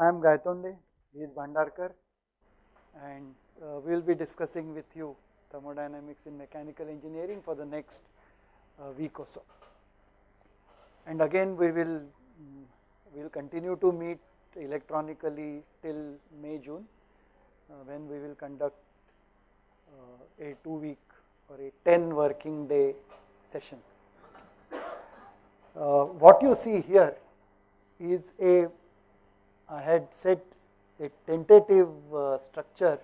I am Gaitonde, he is and uh, we will be discussing with you thermodynamics in mechanical engineering for the next uh, week or so. And again we will um, we will continue to meet electronically till May, June uh, when we will conduct uh, a two week or a 10 working day session. Uh, what you see here is a, I had set a tentative uh, structure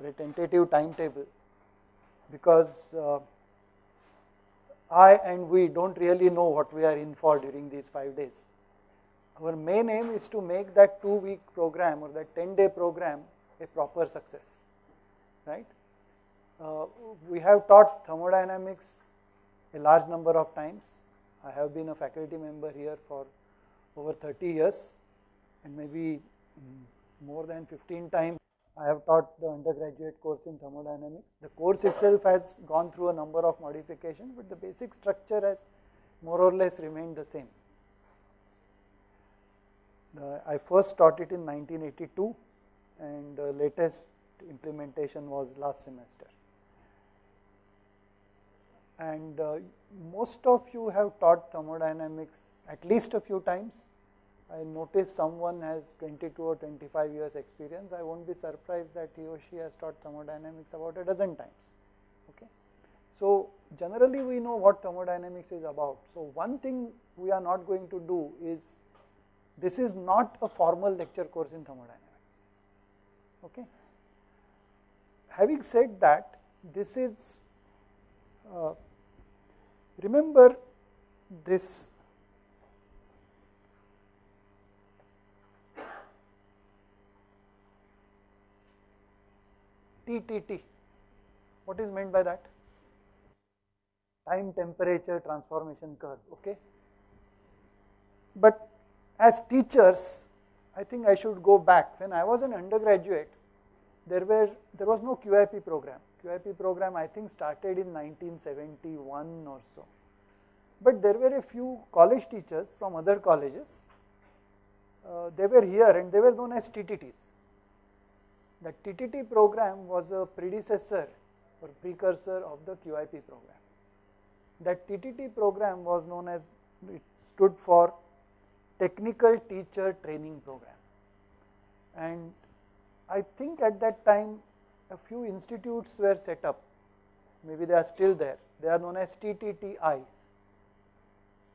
or a tentative timetable because uh, I and we do not really know what we are in for during these 5 days. Our main aim is to make that 2 week program or that 10 day program a proper success, right. Uh, we have taught thermodynamics a large number of times. I have been a faculty member here for over 30 years and maybe mm, more than 15 times I have taught the undergraduate course in thermodynamics. The course itself has gone through a number of modifications, but the basic structure has more or less remained the same. The, I first taught it in 1982 and the latest implementation was last semester. And uh, most of you have taught thermodynamics at least a few times. I notice someone has 22 or 25 years experience. I won't be surprised that he or she has taught thermodynamics about a dozen times. Okay. So, generally we know what thermodynamics is about. So, one thing we are not going to do is this is not a formal lecture course in thermodynamics. Okay. Having said that, this is uh, remember this TTT. What is meant by that? Time temperature transformation curve, okay. But as teachers, I think I should go back. When I was an undergraduate, there were there was no QIP program. QIP program I think started in 1971 or so. But there were a few college teachers from other colleges. Uh, they were here and they were known as TTTs. The TTT program was a predecessor or precursor of the QIP program. That TTT program was known as, it stood for Technical Teacher Training Program. And I think at that time a few institutes were set up, maybe they are still there. They are known as TTTIs,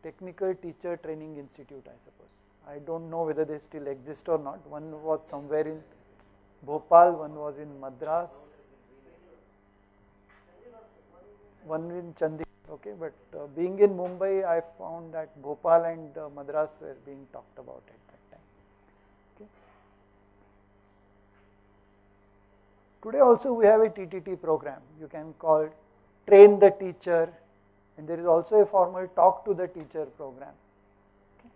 Technical Teacher Training Institute I suppose. I do not know whether they still exist or not. One was somewhere in Bhopal, one was in Madras, one in Chandigarh. Okay, but uh, being in Mumbai, I found that Bhopal and uh, Madras were being talked about at that time. Okay. Today also we have a TTT program. You can call train the teacher, and there is also a formal talk to the teacher program. Okay.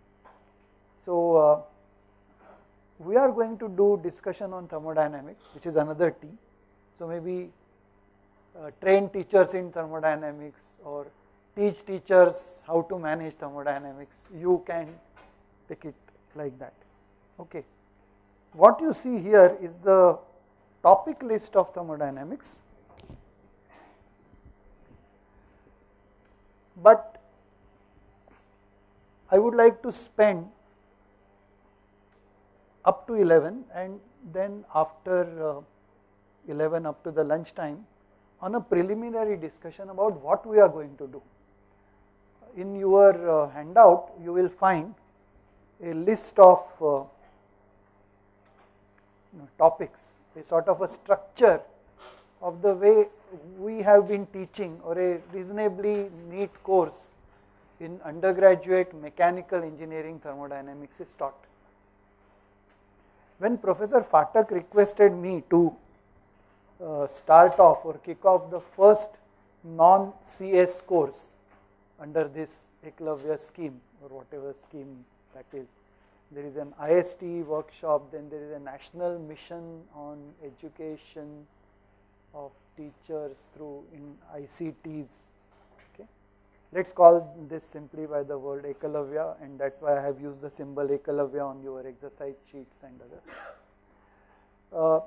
So. Uh, we are going to do discussion on thermodynamics which is another T. So, maybe uh, train teachers in thermodynamics or teach teachers how to manage thermodynamics, you can pick it like that. Okay. What you see here is the topic list of thermodynamics, but I would like to spend up to 11 and then after uh, 11 up to the lunch time on a preliminary discussion about what we are going to do. In your uh, handout you will find a list of uh, topics, a sort of a structure of the way we have been teaching or a reasonably neat course in undergraduate mechanical engineering thermodynamics is taught. When Professor Phatak requested me to uh, start off or kick off the first non-CS course under this Eklavya scheme or whatever scheme that is. There is an IST workshop, then there is a national mission on education of teachers through in ICTs. Okay. Let's call this simply by the word Ekalavya and that's why I have used the symbol Ekalavya on your exercise sheets and others. Uh,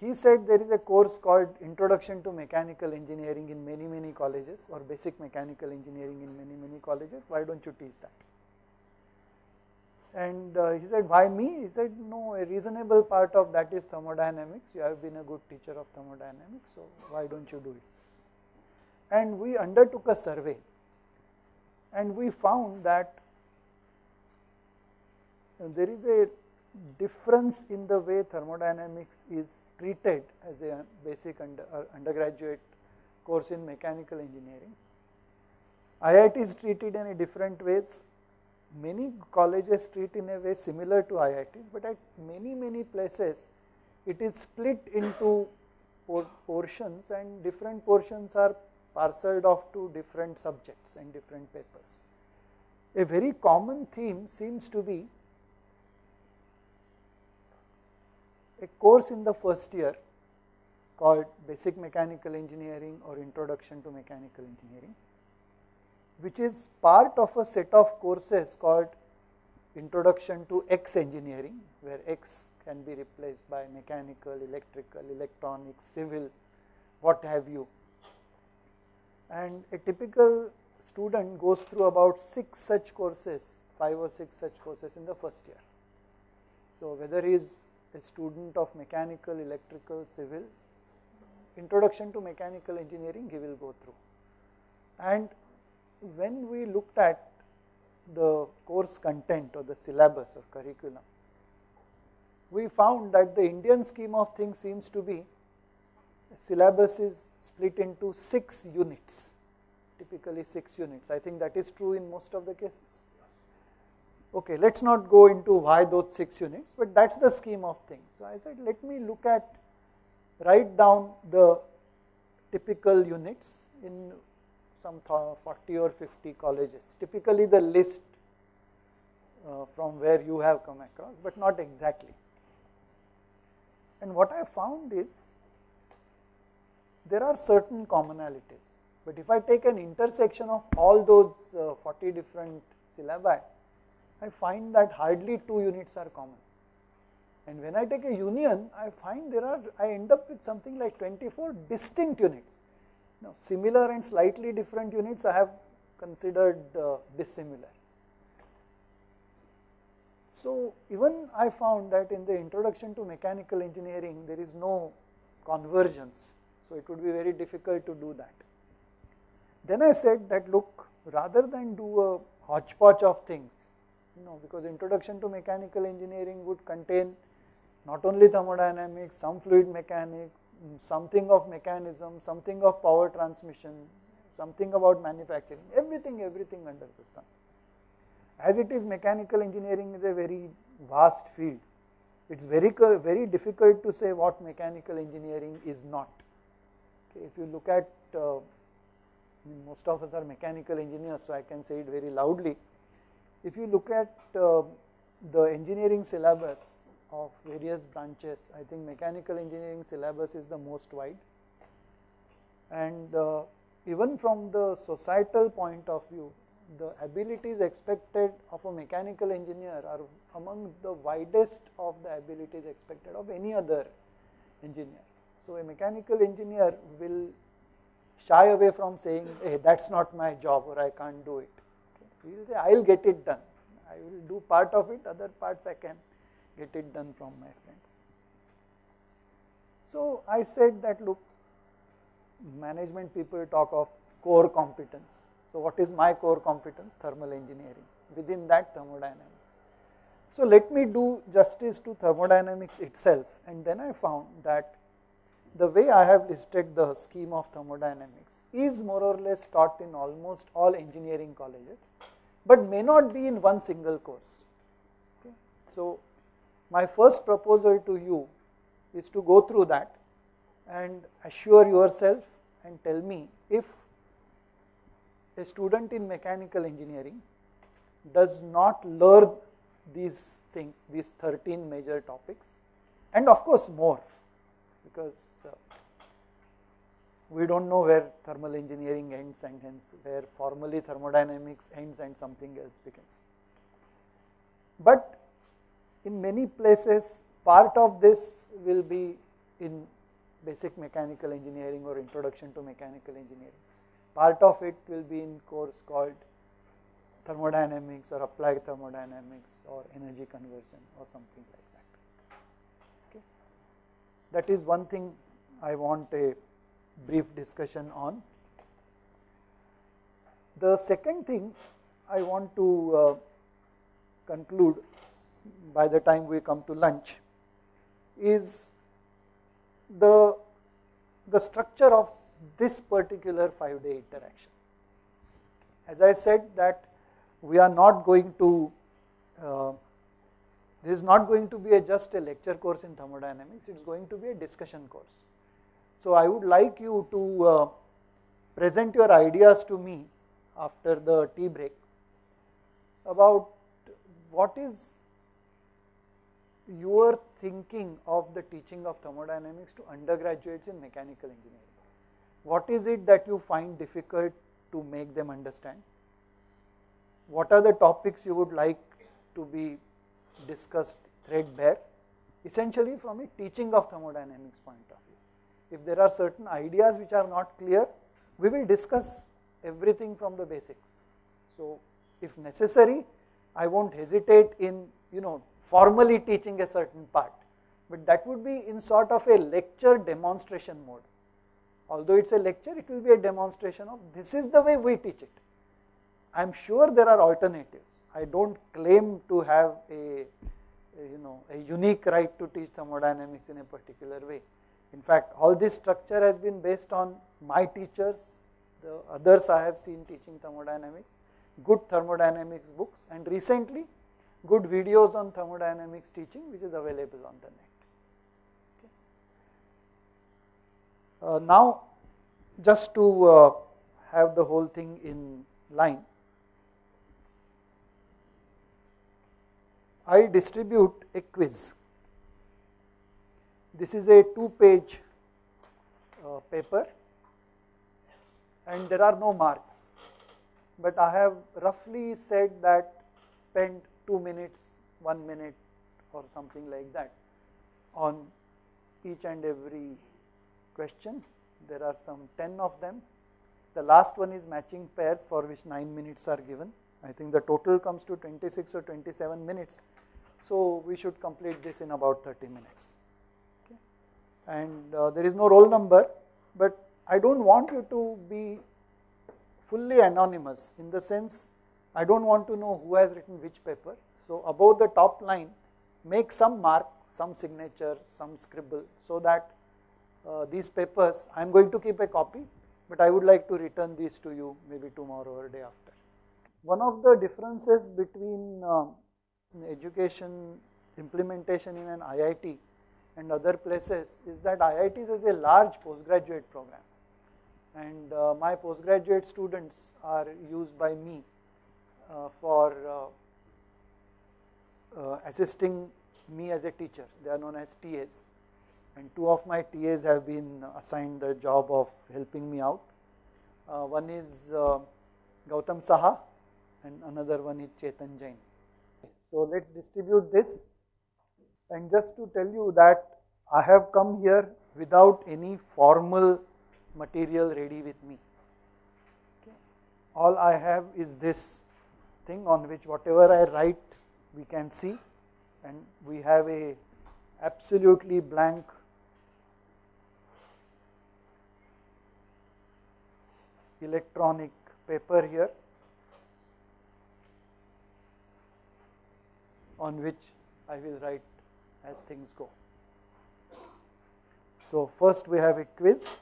he said there is a course called Introduction to Mechanical Engineering in many, many colleges or Basic Mechanical Engineering in many, many colleges. Why don't you teach that? And uh, he said, why me? He said, no, a reasonable part of that is thermodynamics. You have been a good teacher of thermodynamics, so why don't you do it? And we undertook a survey and we found that there is a difference in the way thermodynamics is treated as a basic under, uh, undergraduate course in mechanical engineering. IIT is treated in a different ways. Many colleges treat in a way similar to IITs, but at many, many places it is split into por portions and different portions are parceled off to different subjects and different papers. A very common theme seems to be a course in the first year called Basic Mechanical Engineering or Introduction to Mechanical Engineering, which is part of a set of courses called Introduction to X Engineering, where X can be replaced by mechanical, electrical, electronics, civil, what have you. And a typical student goes through about six such courses, five or six such courses in the first year. So whether he is a student of mechanical, electrical, civil, introduction to mechanical engineering he will go through. And when we looked at the course content or the syllabus or curriculum, we found that the Indian scheme of things seems to be syllabus is split into six units, typically six units. I think that is true in most of the cases. Okay, let's not go into why those six units, but that's the scheme of things. So I said, let me look at, write down the typical units in some 40 or 50 colleges, typically the list uh, from where you have come across, but not exactly. And what I found is, there are certain commonalities, but if I take an intersection of all those uh, 40 different syllabi, I find that hardly two units are common. And when I take a union, I find there are, I end up with something like 24 distinct units. Now, similar and slightly different units I have considered uh, dissimilar. So, even I found that in the introduction to mechanical engineering, there is no convergence. So, it would be very difficult to do that. Then I said that look, rather than do a hodgepodge of things, you know, because introduction to mechanical engineering would contain not only thermodynamics, some fluid mechanics, something of mechanism, something of power transmission, something about manufacturing, everything, everything under the sun. As it is, mechanical engineering is a very vast field. It's very, very difficult to say what mechanical engineering is not. If you look at, uh, most of us are mechanical engineers, so I can say it very loudly if you look at uh, the engineering syllabus of various branches, I think mechanical engineering syllabus is the most wide. And uh, even from the societal point of view, the abilities expected of a mechanical engineer are among the widest of the abilities expected of any other engineer. So, a mechanical engineer will shy away from saying, hey, that's not my job or I can't do it. He will say, I will get it done. I will do part of it, other parts I can get it done from my friends. So I said that look, management people talk of core competence. So what is my core competence? Thermal engineering. Within that thermodynamics. So let me do justice to thermodynamics itself and then I found that the way I have listed the scheme of thermodynamics is more or less taught in almost all engineering colleges, but may not be in one single course. Okay. So, my first proposal to you is to go through that and assure yourself and tell me if a student in mechanical engineering does not learn these things, these 13 major topics, and of course more, because we don't know where thermal engineering ends and hence where formally thermodynamics ends and something else begins. But in many places, part of this will be in basic mechanical engineering or introduction to mechanical engineering. Part of it will be in course called thermodynamics or applied thermodynamics or energy conversion or something like that. Okay. That is one thing I want a brief discussion on. The second thing I want to uh, conclude by the time we come to lunch is the, the structure of this particular 5 day interaction. As I said that we are not going to, uh, this is not going to be a just a lecture course in thermodynamics, it is going to be a discussion course. So I would like you to uh, present your ideas to me after the tea break about what is your thinking of the teaching of thermodynamics to undergraduates in mechanical engineering. What is it that you find difficult to make them understand? What are the topics you would like to be discussed threadbare? Essentially from a teaching of thermodynamics point of view. If there are certain ideas which are not clear, we will discuss everything from the basics. So if necessary, I won't hesitate in you know formally teaching a certain part, but that would be in sort of a lecture demonstration mode. Although it's a lecture, it will be a demonstration of this is the way we teach it. I'm sure there are alternatives. I don't claim to have a, a, you know a unique right to teach thermodynamics in a particular way. In fact, all this structure has been based on my teachers, the others I have seen teaching thermodynamics, good thermodynamics books, and recently good videos on thermodynamics teaching which is available on the net. Okay. Uh, now, just to uh, have the whole thing in line, I distribute a quiz. This is a two page uh, paper and there are no marks, but I have roughly said that spend 2 minutes, 1 minute or something like that on each and every question. There are some 10 of them. The last one is matching pairs for which 9 minutes are given. I think the total comes to 26 or 27 minutes. So we should complete this in about 30 minutes. And uh, there is no roll number, but I don't want you to be fully anonymous in the sense I don't want to know who has written which paper. So above the top line, make some mark, some signature, some scribble, so that uh, these papers, I am going to keep a copy, but I would like to return these to you maybe tomorrow or day after. One of the differences between uh, education implementation in an IIT and other places is that IITs is a large postgraduate program and uh, my postgraduate students are used by me uh, for uh, uh, assisting me as a teacher. They are known as TAs. And two of my TAs have been assigned the job of helping me out. one is Gautam Saha and another one is Chetan Jain. So let's distribute this. And just to tell you that I have come here without any formal material ready with me. Okay. All I have is this thing on which whatever I write we can see and we have a absolutely blank electronic paper here on which I will write as things go. So first we have a quiz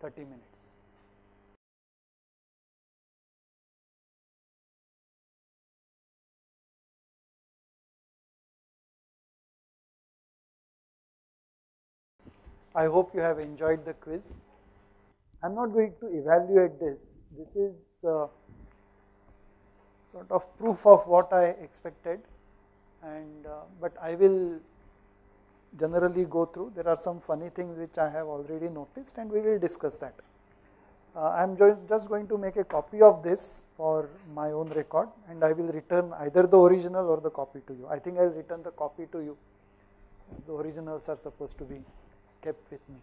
30 minutes. I hope you have enjoyed the quiz. I am not going to evaluate this. This is uh, sort of proof of what I expected and uh, but I will generally go through. There are some funny things which I have already noticed and we will discuss that. Uh, I am just going to make a copy of this for my own record and I will return either the original or the copy to you. I think I will return the copy to you. The originals are supposed to be kept with me.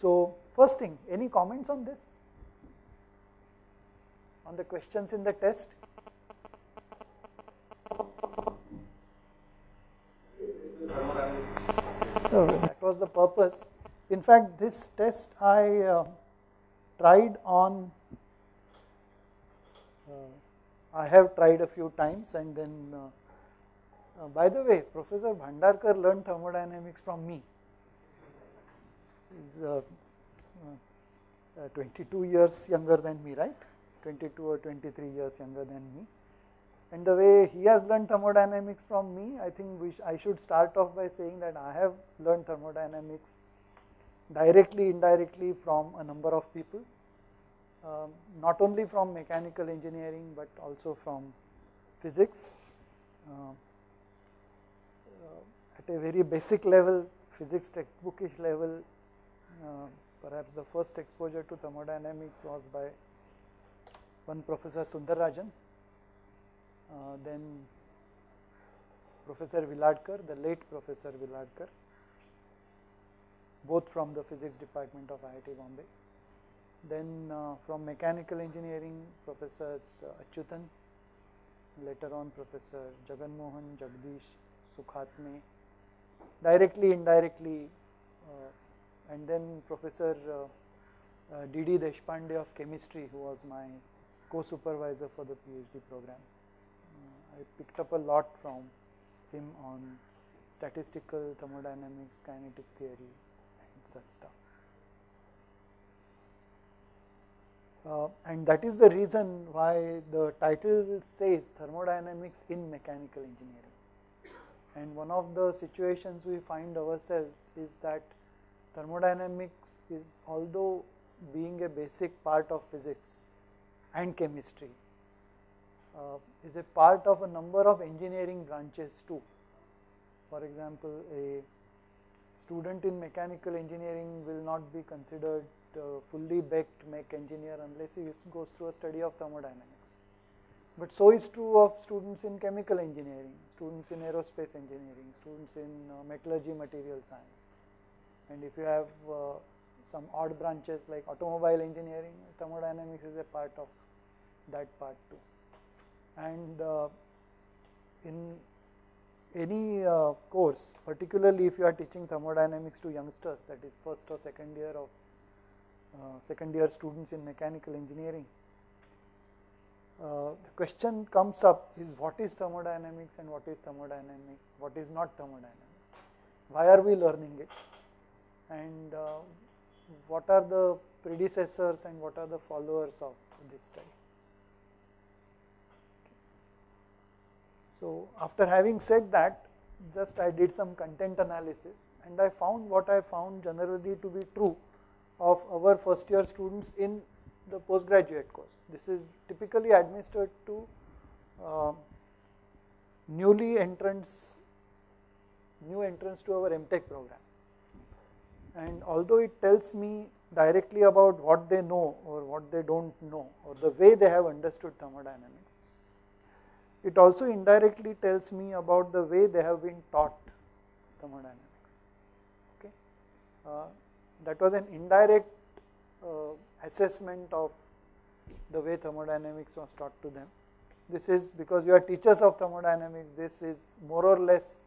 So, first thing, any comments on this? On the questions in the test? So that was the purpose. In fact, this test I uh, tried on, uh, I have tried a few times and then, uh, uh by the way, Professor Bhandarkar learned thermodynamics from me. He's uh, uh, 22 years younger than me, right? 22 or 23 years younger than me. And the way he has learned thermodynamics from me, I think sh I should start off by saying that I have learned thermodynamics directly, indirectly from a number of people, um, not only from mechanical engineering but also from physics. Uh, uh, at a very basic level, physics textbookish level, uh, perhaps the first exposure to thermodynamics was by one Professor Sundararajan uh, then Professor Viladkar, the late Professor Viladkar, both from the physics department of IIT Bombay. Then uh, from mechanical engineering, Professors uh, later on Professor Jagan Mohan, Jagdish, Sukhatme, directly, indirectly, uh, and then Professor uh, uh, D.D. Deshpande of chemistry, who was my co-supervisor for the PhD program. I picked up a lot from him on statistical thermodynamics, kinetic theory and such stuff. Uh, and that is the reason why the title says thermodynamics in mechanical engineering. And one of the situations we find ourselves is that thermodynamics is although being a basic part of physics and chemistry, uh, is a part of a number of engineering branches too. For example, a student in mechanical engineering will not be considered uh, fully baked mech engineer unless he goes through a study of thermodynamics. But so is true of students in chemical engineering, students in aerospace engineering, students in uh, metallurgy material science. And if you have uh, some odd branches like automobile engineering, thermodynamics is a part of that part too. And uh, in any uh, course particularly if you are teaching thermodynamics to youngsters that is first or second year of uh, second year students in mechanical engineering uh, the question comes up is what is thermodynamics and what is thermodynamic what is not thermodynamics why are we learning it and uh, what are the predecessors and what are the followers of this study So, after having said that just I did some content analysis and I found what I found generally to be true of our first year students in the postgraduate course. This is typically administered to uh, newly entrants, new entrants to our MTech program. And although it tells me directly about what they know or what they don't know or the way they have understood thermodynamics, it also indirectly tells me about the way they have been taught thermodynamics. Okay, uh, that was an indirect uh, assessment of the way thermodynamics was taught to them. This is because you are teachers of thermodynamics. This is more or less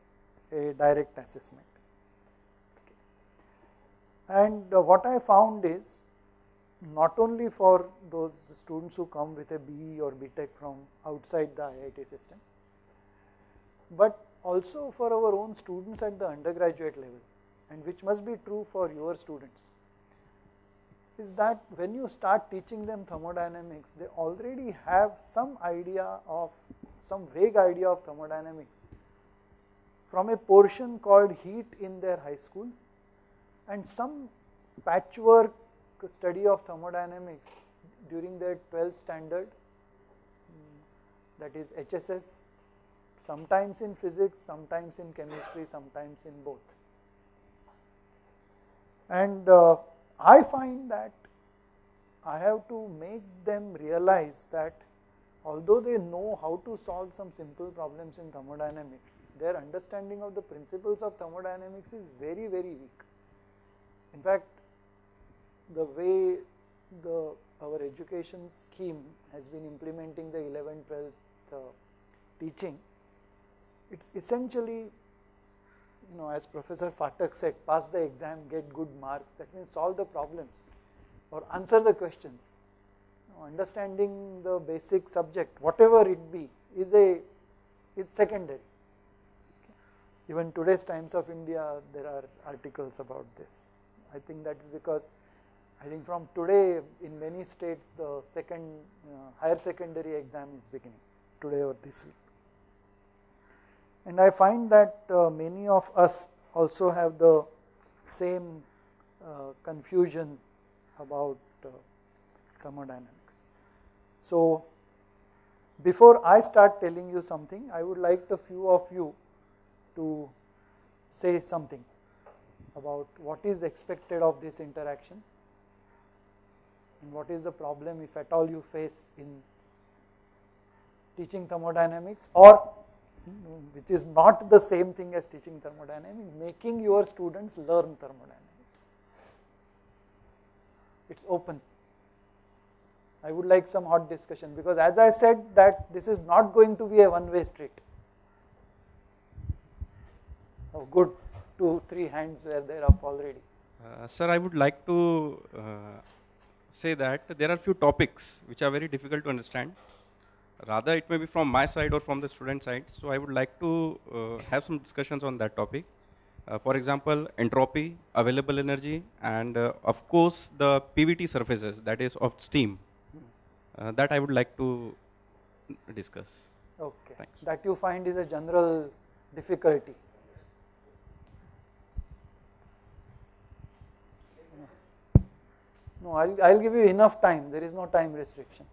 a direct assessment. And uh, what I found is not only for those students who come with a BE or BTech from outside the IIT system, but also for our own students at the undergraduate level and which must be true for your students is that when you start teaching them thermodynamics, they already have some idea of, some vague idea of thermodynamics from a portion called heat in their high school and some patchwork study of thermodynamics during their 12th standard, mm, that is HSS sometimes in physics, sometimes in chemistry, sometimes in both. And uh, I find that I have to make them realize that although they know how to solve some simple problems in thermodynamics, their understanding of the principles of thermodynamics is very, very weak. In fact, the way the our education scheme has been implementing the 11th, 12th uh, teaching, it's essentially, you know, as Professor Phatak said, pass the exam, get good marks, that means solve the problems or answer the questions. Understanding the basic subject, whatever it be, is a, it's secondary. Even today's Times of India, there are articles about this. I think that's because I think from today in many states the second uh, higher secondary exam is beginning today or this week. And I find that uh, many of us also have the same uh, confusion about uh, thermodynamics. So, before I start telling you something, I would like a few of you to say something about what is expected of this interaction and what is the problem if at all you face in teaching thermodynamics or mm, which is not the same thing as teaching thermodynamics, making your students learn thermodynamics. It's open. I would like some hot discussion because as I said that this is not going to be a one way street. Oh good, two, three hands were there up already. Uh, sir, I would like to uh, say that there are few topics which are very difficult to understand. Rather, it may be from my side or from the student side. So I would like to uh, have some discussions on that topic. Uh, for example, entropy, available energy, and uh, of course the PVT surfaces, that is of steam. Uh, that I would like to discuss. Okay. Thanks. That you find is a general difficulty. No, I'll, I'll give you enough time. There is no time restriction.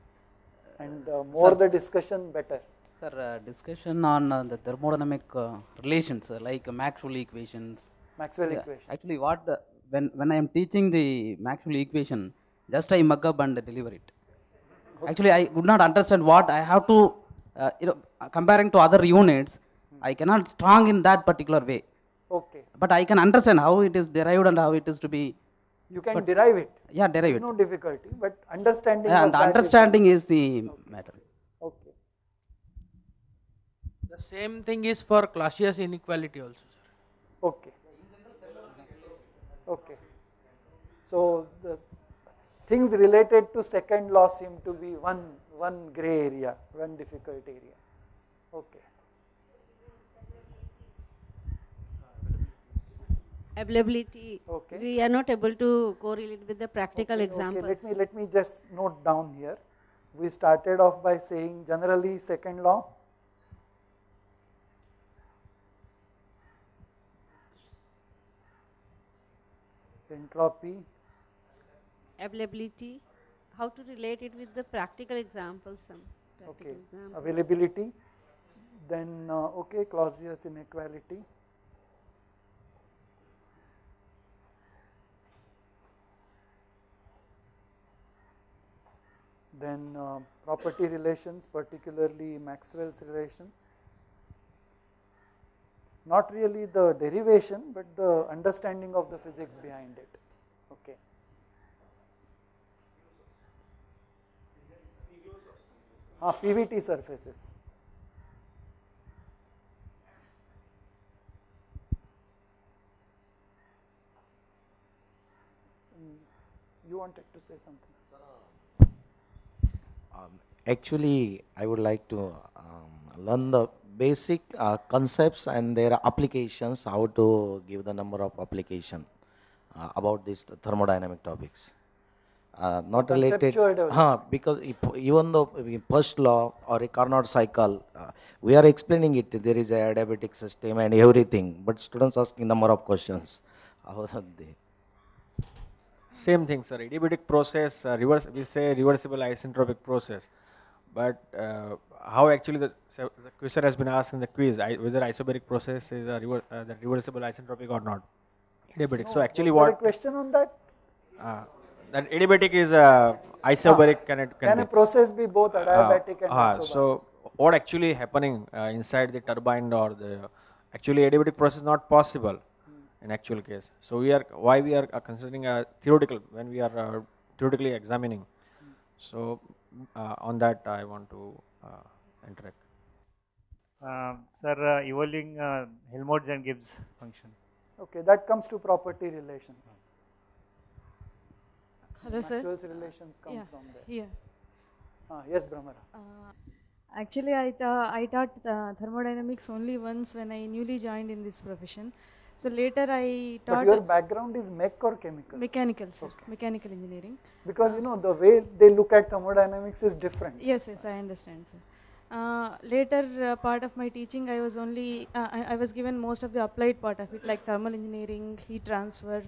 And uh, more Sir, the discussion, better. Sir, uh, discussion on uh, the thermodynamic uh, relations uh, like uh, Maxwell equations. Maxwell Yeah, equation. Actually, what the, when when I am teaching the Maxwell equation, just I mug up and deliver it. Actually, I would not understand what I have to, uh, you know, uh, comparing to other units, I cannot strong in that particular way. Okay. But I can understand how it is derived and how it is to be, You can derive it. yeah, derive is it. no difficulty, but understanding Yeah, and the understanding is the matter. Okay. The same thing is for Clausius inequality also, sir. Okay. Okay. So the things related to second law seem to be one one gray area, one difficult area. Okay. Availability Okay. we are not able to correlate with the practical Okay, examples Okay, let me let me just note down here. We started off by saying generally second law. Entropy, availability how to relate it with the practical examples some practical okay, examples. availability, then uh, okay, Clausius inequality. Then uh, property relations, particularly Maxwell's relations. Not really the derivation, but the understanding of the physics behind it. Okay. Ah, PVT surfaces. Mm, You wanted to say something? Um, actually, I would like to um, learn the basic uh, concepts and their applications, how to give the number of application uh, about these thermodynamic topics. Uh, not related, huh, because if, even though first law or a Carnot cycle, uh, we are explaining it, there is a adiabatic system and everything, but students asking number of questions. How are they? Same thing, sir. Adiabatic process, uh, reverse, we say reversible isentropic process. but uh, how actually the, so the question has been asked in the quiz I, whether isobaric process is a rever, uh, the reversible isentropic or not. Adiabatic. so actually, what a question on that? uh, that adiabatic is a isobaric can it Can be. a process be both adiabatic and Ah, isobaric? so what actually happening uh, inside the turbine or the actually adiabatic process is not possible in actual case. So we are why we are uh, considering a theoretical when we are uh, theoretically examining. So uh, on that I want to uh, interact. Uh, sir, uh, evolving uh, Helmholtz and Gibbs function. Okay, that comes to property relations. Hello, sir. Relations come Yeah, from there. here. Ah, yes, Brahmara. Uh, actually, I, tha- I taught uh, thermodynamics only once when I newly joined in this profession. So later I taught. But your background is mech or chemical? mechanical, sir, mechanical engineering. Because you know the way they look at thermodynamics is different. Yes, yes, I understand, sir. Uh, later uh, part of my teaching, I was only uh, I, I was given most of the applied part of it, like thermal engineering, heat transfer,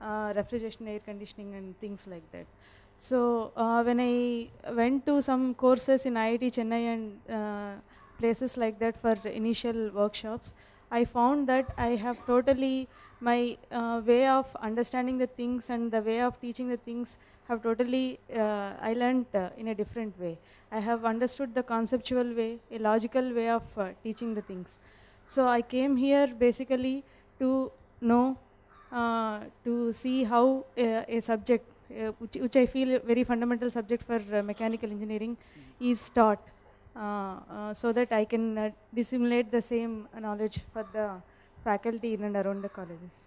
uh, refrigeration, air conditioning, and things like that. So uh, when I went to some courses in IIT Chennai and uh, places like that for initial workshops, I found that I have totally my uh, way of understanding the things and the way of teaching the things have totally uh, I learned uh, in a different way. I have understood the conceptual way, a logical way of uh, teaching the things. So I came here basically to know, uh, to see how uh, a subject, which, which I feel a very fundamental subject for mechanical engineering, is taught, uh, uh, so that I can uh, disseminate the same knowledge for the faculty in and around the colleges.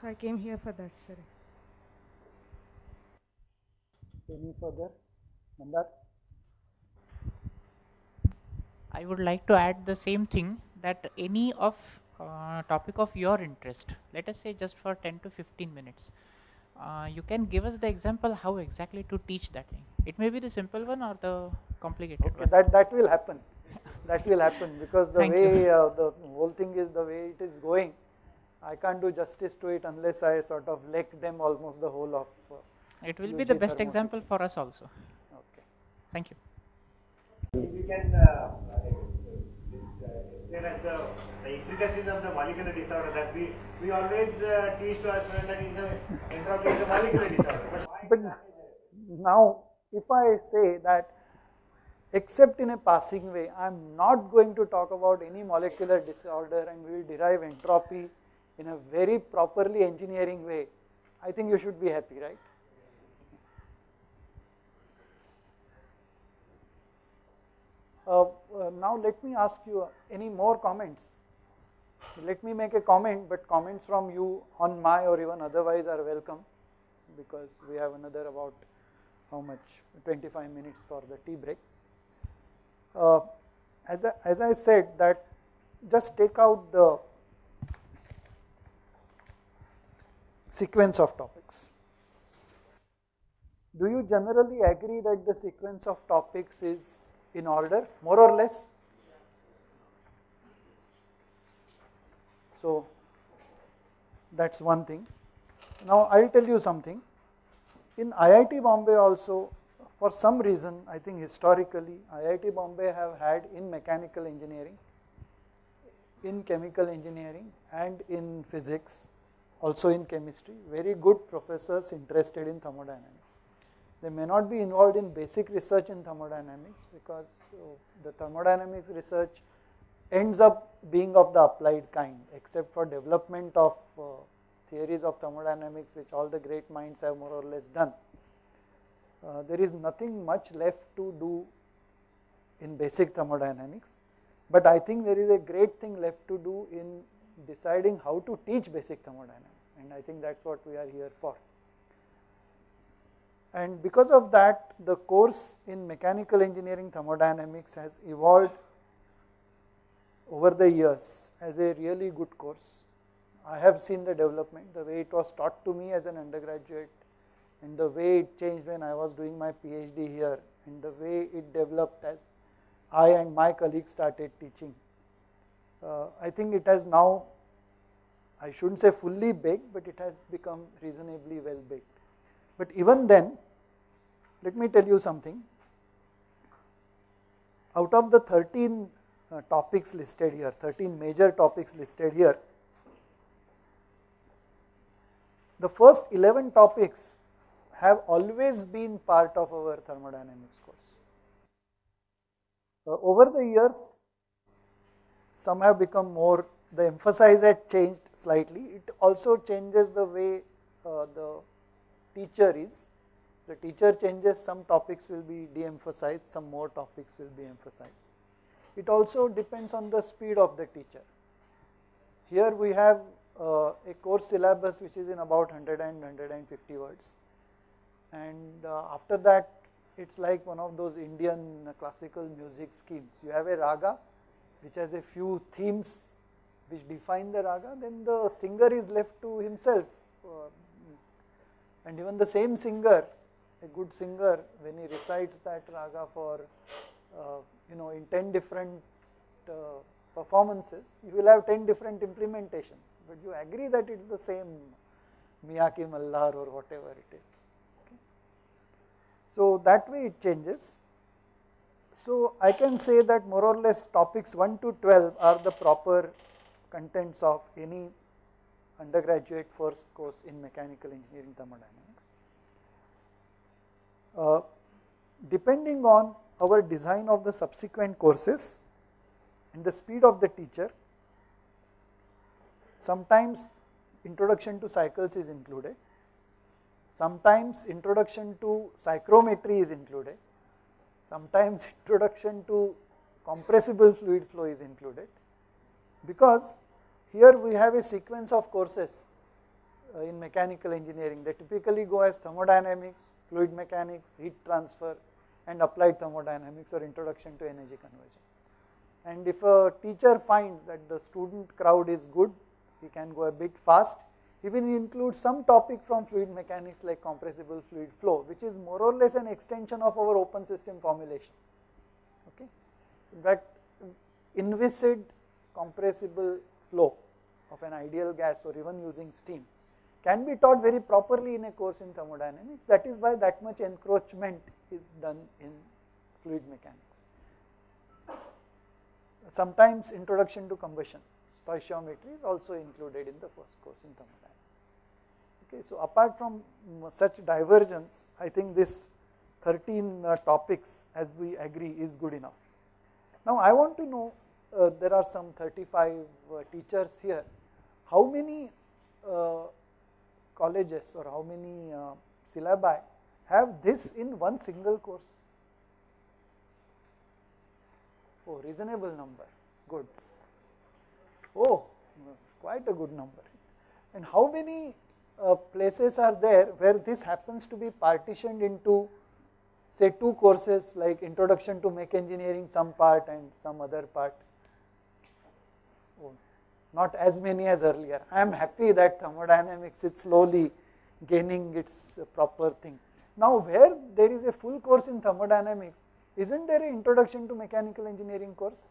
So I came here for that, sir. Any further? Mandar? I would like to add the same thing that any of uh, topic of your interest, let us say just for 10 to 15 minutes, uh, you can give us the example how exactly to teach that thing. It may be the simple one or the complicated Okay, one. that, that will happen. that will happen because the Thank way uh, the whole thing is the way it is going, I can't do justice to it unless I sort of let them almost the whole of. Uh, It will UG be the best example for us also. Okay. Thank you. If you can uh, explain us the, intricacies of the molecular disorder that we, we always uh, teach to our students that in the entropy is a molecular disorder. But why But now, if I say that except in a passing way, I am not going to talk about any molecular disorder and we will derive entropy in a very properly engineering way, I think you should be happy, right? Uh, uh, now let me ask you uh, any more comments. Let me make a comment, but comments from you on my or even otherwise are welcome because we have another about how much 25 minutes for the tea break. Uh, as, I, as I said that just take out the sequence of topics. Do you generally agree that the sequence of topics is in order more or less? So, that is one thing. Now, I will tell you something. In IIT Bombay also, for some reason, I think historically, IIT Bombay have had in mechanical engineering, in chemical engineering and in physics, also in chemistry, very good professors interested in thermodynamics. They may not be involved in basic research in thermodynamics because uh, the thermodynamics research ends up being of the applied kind, except for development of uh, theories of thermodynamics, which all the great minds have more or less done. Uh, there is nothing much left to do in basic thermodynamics, but I think there is a great thing left to do in deciding how to teach basic thermodynamics, and I think that's what we are here for. And because of that, the course in mechanical engineering thermodynamics has evolved over the years as a really good course. I have seen the development, the way it was taught to me as an undergraduate, and the way it changed when I was doing my PhD here, and the way it developed as I and my colleagues started teaching. Uh, I think it has now, I shouldn't say fully baked, but it has become reasonably well baked. But even then, let me tell you something. out of the 13 uh, topics listed here, 13 major topics listed here, the first 11 topics have always been part of our thermodynamics course. So over the years, some have become more, the emphasis has changed slightly. It also changes the way uh, the teacher is. The teacher changes, some topics will be de-emphasized, some more topics will be emphasized. It also depends on the speed of the teacher. Here we have uh, a course syllabus which is in about 100 and 150 words and uh, after that it's like one of those Indian classical music schemes. You have a raga which has a few themes which define the raga, then the singer is left to himself. Uh, and even the same singer, a good singer, when he recites that raga for, uh, you know, in 10 different uh, performances, you will have 10 different implementations. But you agree that it's the same Miyaki Malhar or whatever it is. So that way it changes. So I can say that more or less topics 1 to 12 are the proper contents of any undergraduate first course in mechanical engineering thermodynamics. Uh, depending on our design of the subsequent courses and the speed of the teacher, sometimes introduction to cycles is included, Sometimes introduction to psychrometry is included. Sometimes introduction to compressible fluid flow is included because here we have a sequence of courses uh, in mechanical engineering. They typically go as thermodynamics, fluid mechanics, heat transfer and applied thermodynamics or introduction to energy conversion. And if a teacher finds that the student crowd is good, he can go a bit fast even include some topic from fluid mechanics like compressible fluid flow, which is more or less an extension of our open system formulation. Okay. In fact, inviscid compressible flow of an ideal gas or even using steam can be taught very properly in a course in thermodynamics. That is why that much encroachment is done in fluid mechanics. Sometimes introduction to combustion, stoichiometry is also included in the first course in thermodynamics. Okay, so apart from such divergence, I think this 13 uh, topics as we agree is good enough. Now I want to know, uh, there are some 35 uh, teachers here, how many uh, colleges or how many uh, syllabi have this in one single course? Oh, reasonable number, good. Oh, quite a good number. And how many uh, places are there where this happens to be partitioned into say two courses like introduction to mech engineering some part and some other part. Oh, not as many as earlier. I am happy that thermodynamics is slowly gaining its proper thing. Now where there is a full course in thermodynamics, isn't there an introduction to mechanical engineering course?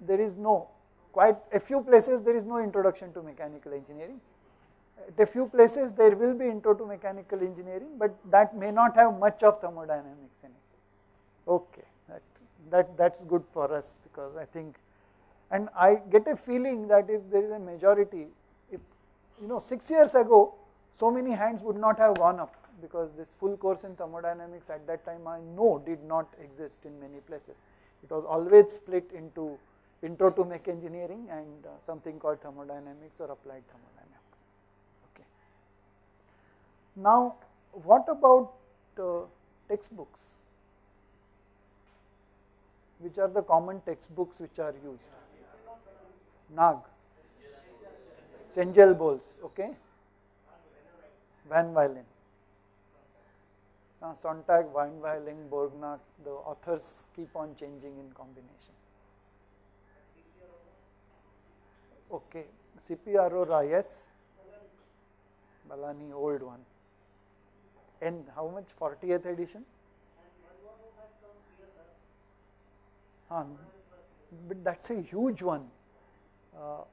There is no quite a few places there is no introduction to mechanical engineering. At a few places there will be intro to mechanical engineering, but that may not have much of thermodynamics in it. Okay, that, that that's good for us because I think, and I get a feeling that if there is a majority, if you know six years ago, so many hands would not have gone up because this full course in thermodynamics at that time I know did not exist in many places. It was always split into intro to mech engineering and uh, something called thermodynamics or applied thermodynamics. Okay. Now, what about uh, textbooks? Which are the common textbooks which are used? Nag, Cengel Boles, okay. Van Wylen. Uh, Sonntag, Van Wylen, Borgnakke, the authors keep on changing in combination. Okay, CP Arora yes. Ballaney old one. And how much? 40th edition? Uh, but that's a huge one. Uh,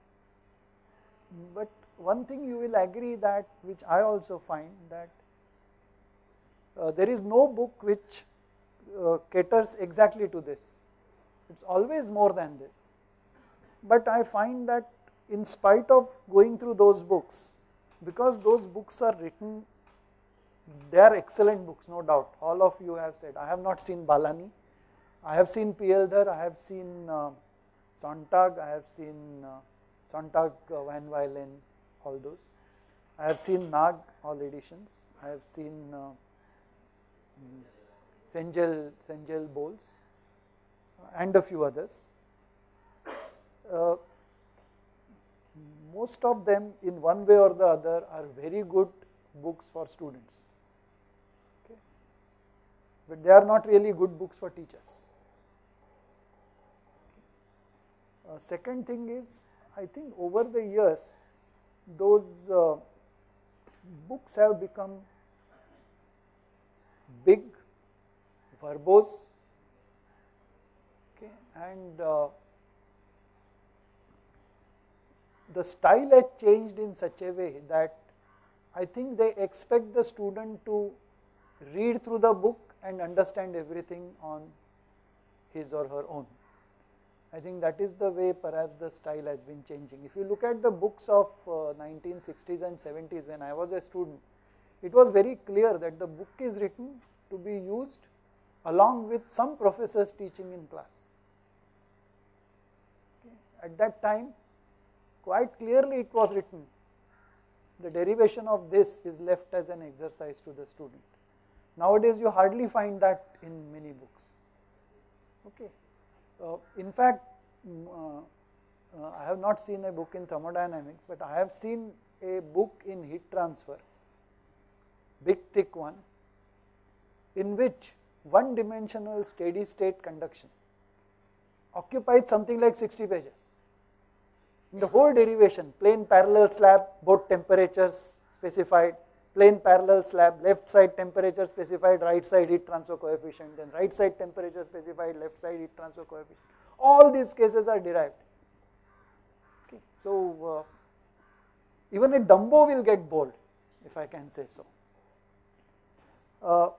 but one thing you will agree that, which I also find that uh, there is no book which uh, caters exactly to this. It's always more than this. But I find that in spite of going through those books, because those books are written, they are excellent books, no doubt. All of you have said. I have not seen Ballaney. I have seen Pielder, I have seen uh, Sonntag, I have seen uh, Sonntag, uh, Van Wylen, all those. I have seen Nag, all editions. I have seen uh, mm, Cengel, Cengel Boles, and a few others. Uh, most of them, in one way or the other, are very good books for students. Okay. But they are not really good books for teachers. Uh, second thing is, I think over the years, those uh, books have become big, verbose, okay, and uh, the style has changed in such a way that I think they expect the student to read through the book and understand everything on his or her own. I think that is the way perhaps the style has been changing. If you look at the books of uh, 1960s and 70s when I was a student, it was very clear that the book is written to be used along with some professors teaching in class. Okay. At that time, quite clearly it was written. The derivation of this is left as an exercise to the student. Nowadays, you hardly find that in many books. Okay. Uh, in fact, mm, uh, uh, I have not seen a book in thermodynamics, but I have seen a book in heat transfer, big thick one, in which one dimensional steady state conduction occupied something like 60 pages. In the whole derivation, plane parallel slab, both temperatures specified, plane parallel slab, left side temperature specified, right side heat transfer coefficient, then right side temperature specified, left side heat transfer coefficient. All these cases are derived. Okay. So, uh, even a Dumbo will get bored, if I can say so. Uh,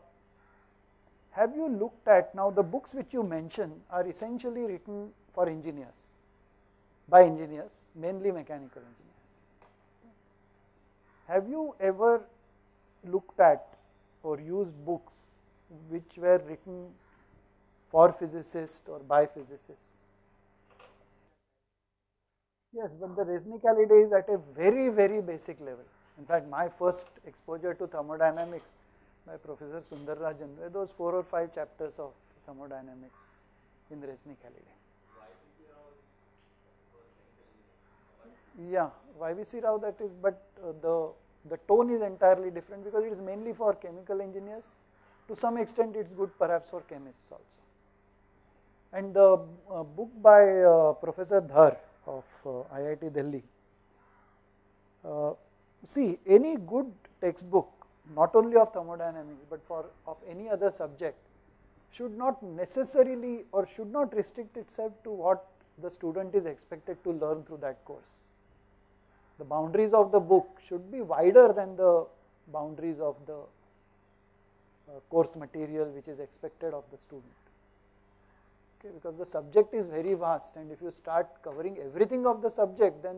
have you looked at, now the books which you mentioned are essentially written for engineers, by engineers, mainly mechanical engineers. Have you ever looked at or used books which were written for physicists or by physicists. Yes, but the Resnick Halliday is at a very, very basic level. In fact, my first exposure to thermodynamics by Professor Sundararajan were those four or five chapters of thermodynamics in Resnick Halliday. Yeah, YVC Rao that is, but uh, the the tone is entirely different because it is mainly for chemical engineers. To some extent, it is good perhaps for chemists also. And the uh, book by uh, Professor Dhar of uh, IIT Delhi. Uh, see, any good textbook, not only of thermodynamics, but for of any other subject, should not necessarily or should not restrict itself to what the student is expected to learn through that course the boundaries of the book should be wider than the boundaries of the uh, course material which is expected of the student. Okay, because the subject is very vast and if you start covering everything of the subject then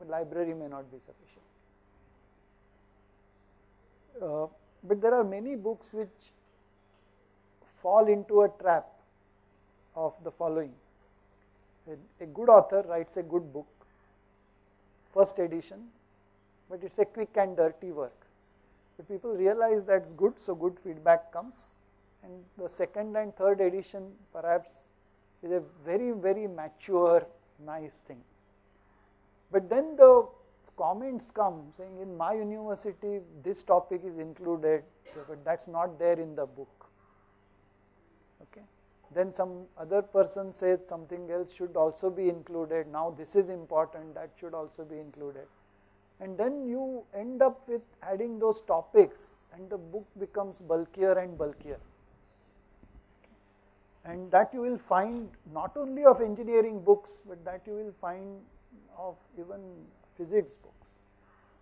the library may not be sufficient. Uh, but there are many books which fall into a trap of the following. A, a good author writes a good book first edition, but it's a quick and dirty work. But people realize that's good, so good feedback comes. And the second and third edition perhaps is a very, very mature, nice thing. But then the comments come saying in my university this topic is included, but that's not there in the book. Then some other person says something else should also be included. Now this is important, that should also be included. And then you end up with adding those topics and the book becomes bulkier and bulkier. And that you will find not only of engineering books, but that you will find of even physics books.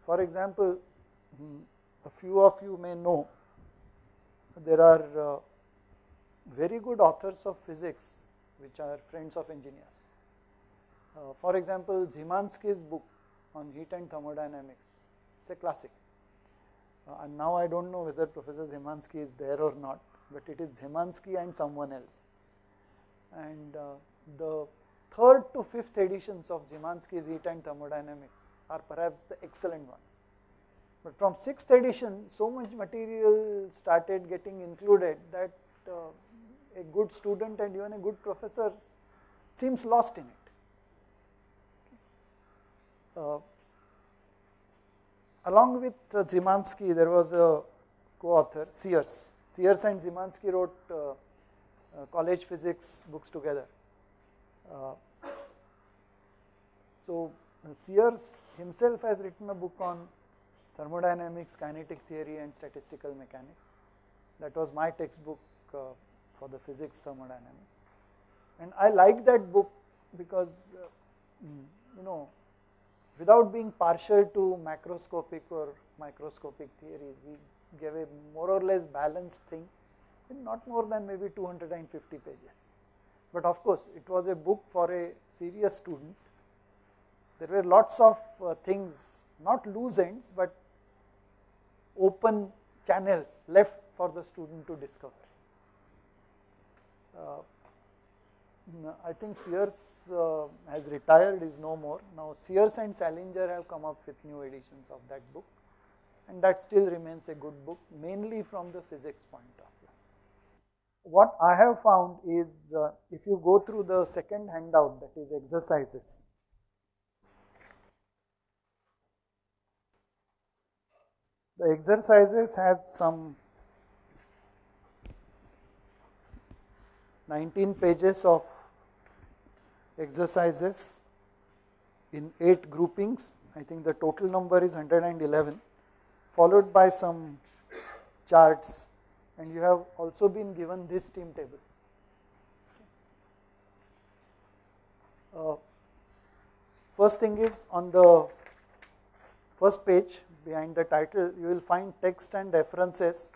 For example, hmm, a few of you may know there are uh, very good authors of physics which are friends of engineers. Uh, for example, Zemansky's book on heat and thermodynamics, it's a classic. Uh, and now I don't know whether Professor Zemansky is there or not, but it is Zemansky and someone else. And uh, the third to fifth editions of Zemansky's heat and thermodynamics are perhaps the excellent ones. But from sixth edition, so much material started getting included that uh, a good student and even a good professor seems lost in it. Uh, along with uh, Zemansky, there was a co-author, Sears. Sears and Zemansky wrote uh, uh college physics books together. Uh, so Sears himself has written a book on thermodynamics, kinetic theory and statistical mechanics. That was my textbook uh, for the physics thermodynamics. And I like that book because, uh, mm, you know, without being partial to macroscopic or microscopic theories, he gave a more or less balanced thing in not more than maybe 250 pages. But of course, it was a book for a serious student. There were lots of uh, things, not loose ends, but open channels left for the student to discover. Uh, I think Sears uh, has retired, is no more. Now Sears and Salinger have come up with new editions of that book and that still remains a good book mainly from the physics point of view. What I have found is uh, if you go through the second handout that is exercises, the exercises had some 19 pages of exercises in 8 groupings. I think the total number is 111 followed by some charts and you have also been given this team table. Uh, first thing is on the first page behind the title you will find text and references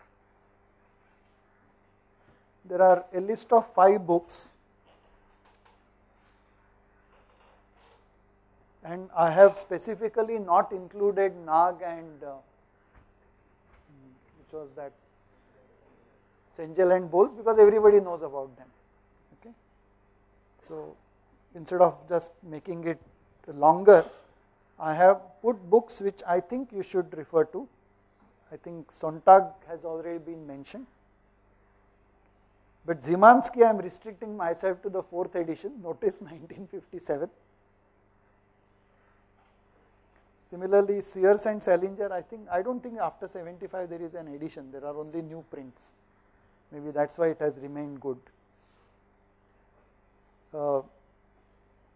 there are a list of five books and I have specifically not included Nag and uh, which was that Cengel and Boles because everybody knows about them. Okay, so instead of just making it longer, I have put books which I think you should refer to. I think Sonntag has already been mentioned. But Zemansky, I am restricting myself to the fourth edition, notice 1957. Similarly, Sears and Salinger, I think, I don't think after 75 there is an edition, there are only new prints. Maybe that's why it has remained good. Uh,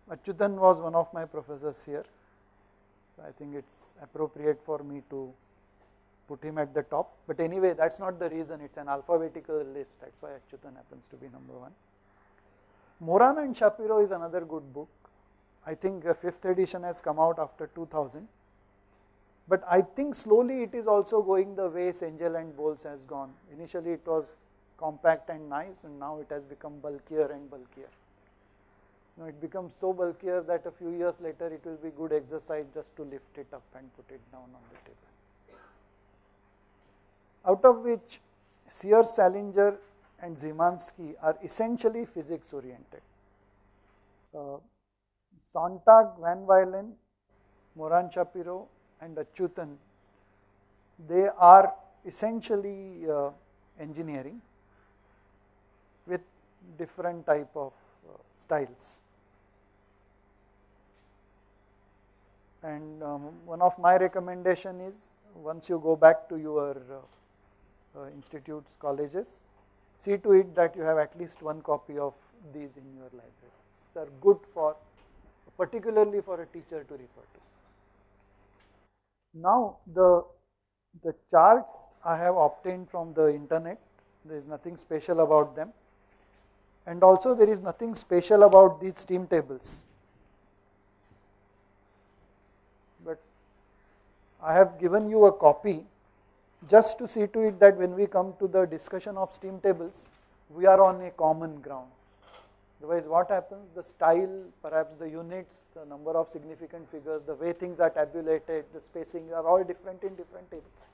Achuthan was one of my professors here, so I think it's appropriate for me to put him at the top. But anyway, that's not the reason, it's an alphabetical list, that's why Achuthan happens to be number one. Moran and Shapiro is another good book. I think a fifth edition has come out after 2000. But I think slowly it is also going the way Cengel and Boles has gone. Initially it was compact and nice and now it has become bulkier and bulkier. Now it becomes so bulkier that a few years later it will be good exercise just to lift it up and put it down on the table out of which Sears, Salinger and Zemansky are essentially physics oriented. Uh, Sonntag, Van Wylen, Moran Shapiro and Achuthan, they are essentially uh, engineering with different type of uh, styles. And um, one of my recommendation is once you go back to your uh, Uh, institutes, colleges, see to it that you have at least one copy of these in your library. These are good for, particularly for a teacher to refer to. Now, the, the charts I have obtained from the internet, there is nothing special about them and also there is nothing special about these steam tables. But I have given you a copy just to see to it that when we come to the discussion of steam tables, we are on a common ground. Otherwise, what happens? The style, perhaps the units, the number of significant figures, the way things are tabulated, the spacing are all different in different tables.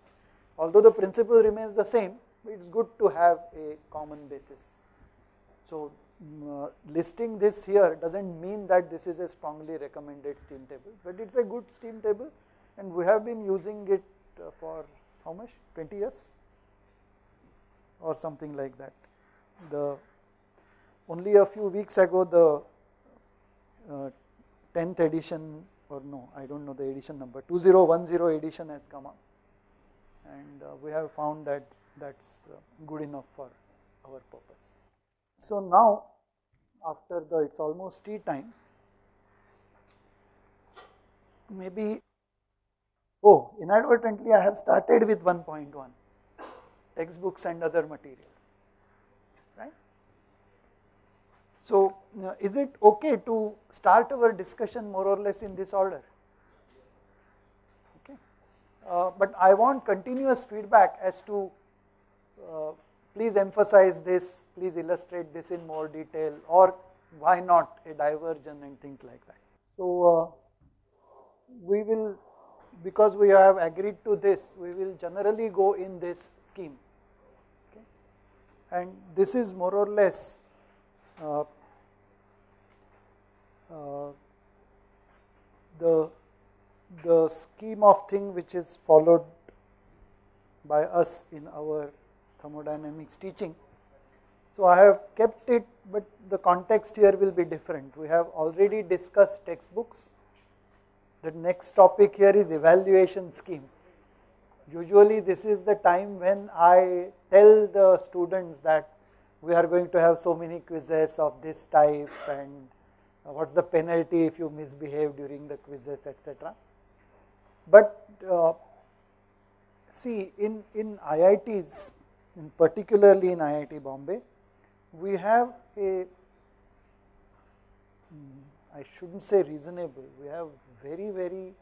Although the principle remains the same, it's good to have a common basis. So, mm, uh, listing this here doesn't mean that this is a strongly recommended steam table, but it's a good steam table and we have been using it uh, for how much? 20 years or something like that. The only a few weeks ago the uh, 10th edition or no, I don't know the edition number, 2010 edition has come up and uh, we have found that that's uh, good enough for our purpose. So now after the, it's almost tea time, maybe, oh inadvertently I have started with 1.1 textbooks and other materials, right. So uh, is it okay to start our discussion more or less in this order? Okay. Uh, but I want continuous feedback as to uh, please emphasize this, please illustrate this in more detail or why not a diversion and things like that. So, uh, we will because we have agreed to this, we will generally go in this scheme okay. and this is more or less uh, uh, the, the scheme of thing which is followed by us in our thermodynamics teaching. So, I have kept it, but the context here will be different. We have already discussed textbooks. The next topic here is evaluation scheme. Usually this is the time when I tell the students that we are going to have so many quizzes of this type and what is the penalty if you misbehave during the quizzes etc. But uh, see in, in IITs in particularly in IIT Bombay, we have a hmm, I shouldn't say reasonable, we have very very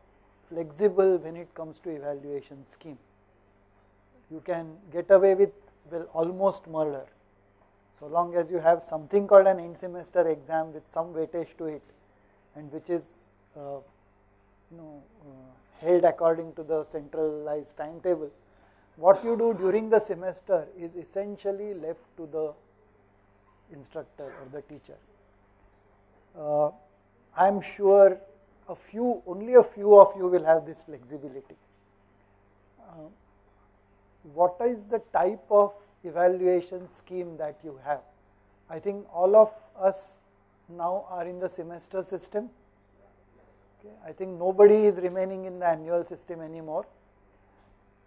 flexible when it comes to evaluation scheme. You can get away with well almost murder, so long as you have something called an end semester exam with some weightage to it and which is uh, you know uh, held according to the centralized timetable what you do during the semester is essentially left to the instructor or the teacher. Uh, I am sure a few, only a few of you will have this flexibility. Uh, what is the type of evaluation scheme that you have? I think all of us now are in the semester system. Okay. I think nobody is remaining in the annual system anymore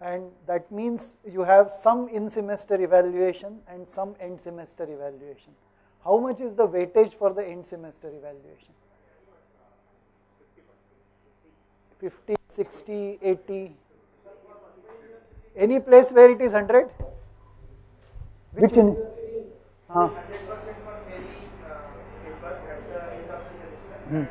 and that means you have some in semester evaluation and some end semester evaluation. How much is the weightage for the end semester evaluation? 50, 60, 80, any place where it is 100? Which in? Uh. Hmm.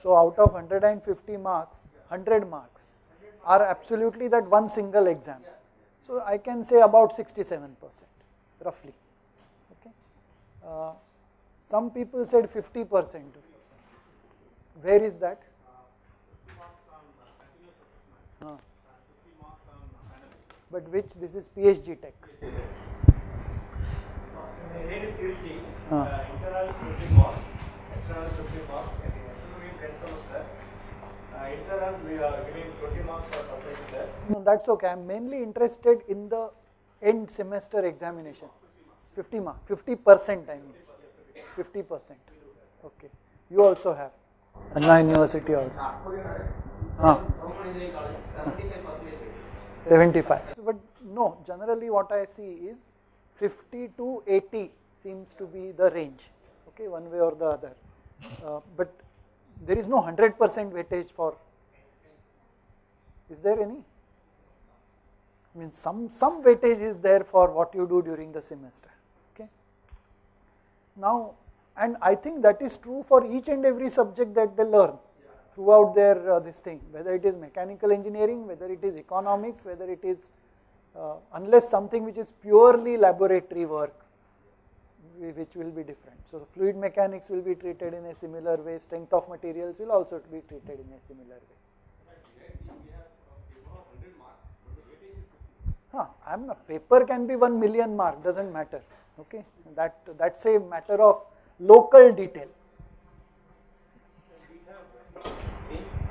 So out of 150 marks, 100 marks are absolutely that one single exam. So I can say about 67 percent roughly. Okay. Uh, some people said 50 percent. Where is that? Uh, but which this is PSG Tech. Uh. No, that's okay. I'm mainly interested in the end semester examination. 50 mark, 50 percent I mean, 50 percent. Okay. You also have. Anna University also. Huh. 75. But no, generally what I see is 50 to 80 seems to be the range, okay, one way or the other. Uh, but there is no 100% weightage for, is there any? I mean some, some weightage is there for what you do during the semester, okay. Now And I think that is true for each and every subject that they learn throughout their uh, this thing, whether it is mechanical engineering, whether it is economics, whether it is uh, unless something which is purely laboratory work, which will be different. So fluid mechanics will be treated in a similar way. Strength of materials will also be treated in a similar way. Huh, I'm not, paper can be 1 million mark, doesn't matter. Okay, that that's a matter of local detail.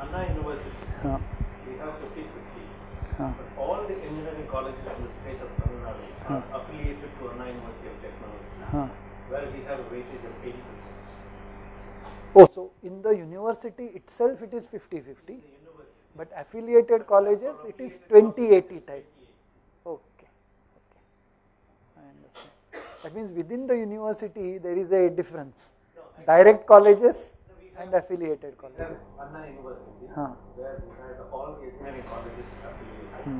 Anna University, Huh. we have 50 50. Huh. But all the engineering colleges in the state of Tamil Nadu are affiliated to Anna University of Technology, Huh. whereas we have a weightage of 80%. Oh, so in the university itself it is 50 50, but affiliated colleges it is 20 80 type. Okay, okay. I understand. That means within the university there is a difference. Direct colleges and affiliated colleges. Anna University, Huh. where we had all engineering colleges affiliated. Hmm.